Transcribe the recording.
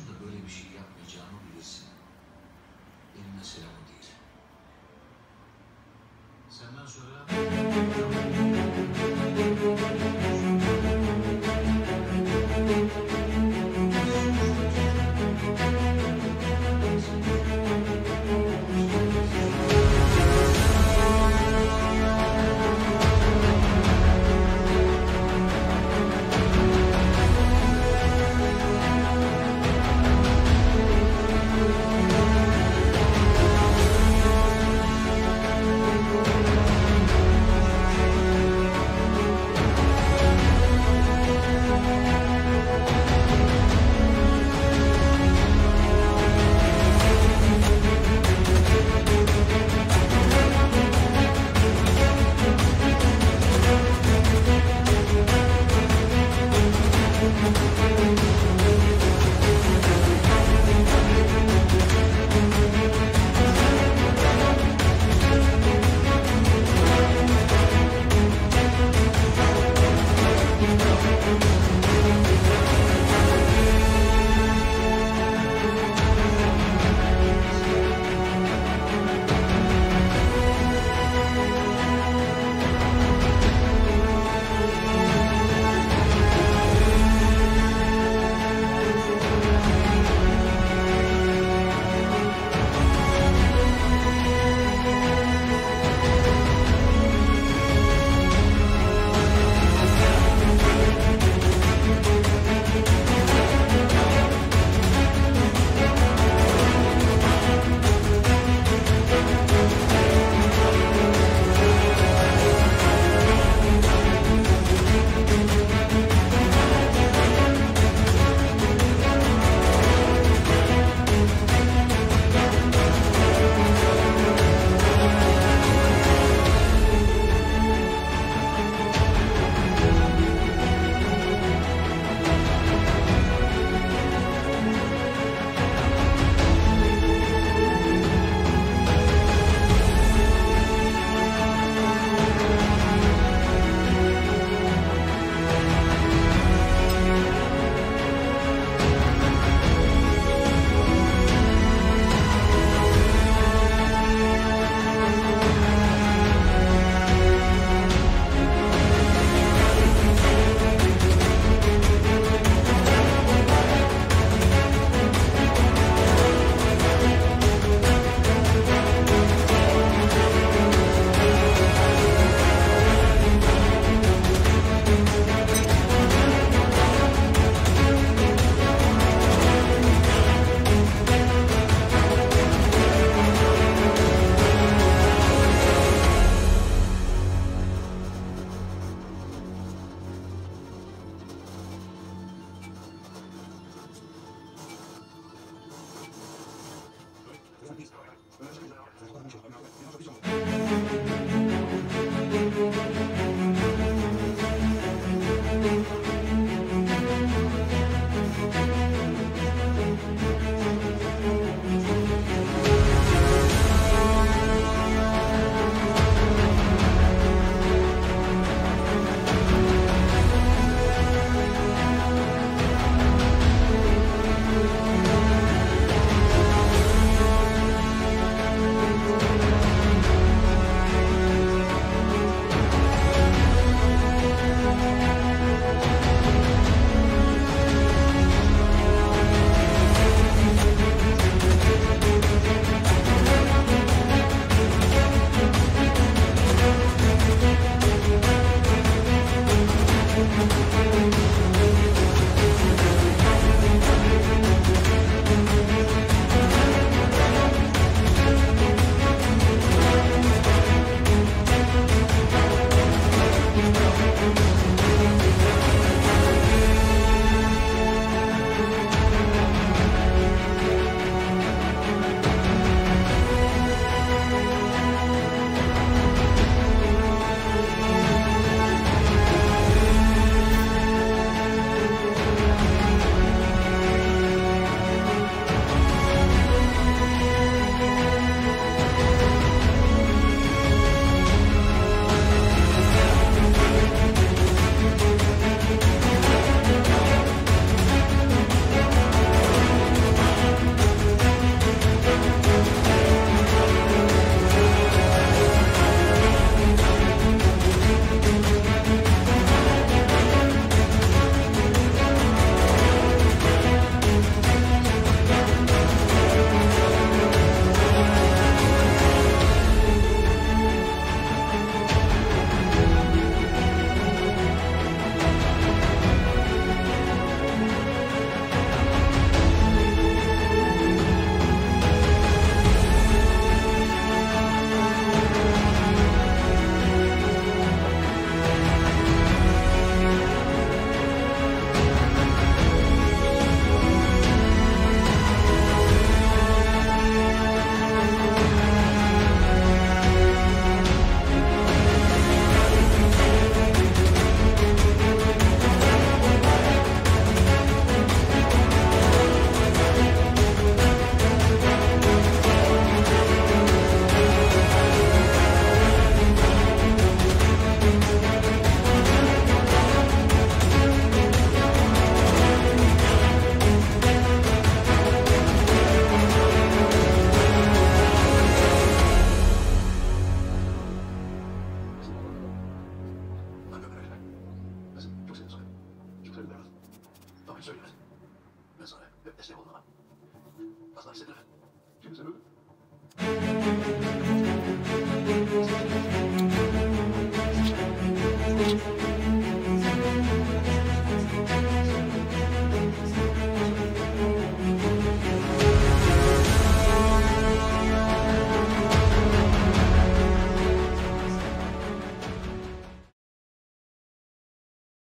konusunda böyle bir şey yapmayacağımı bilirsin. Benim meselem o değil. Senden sonra...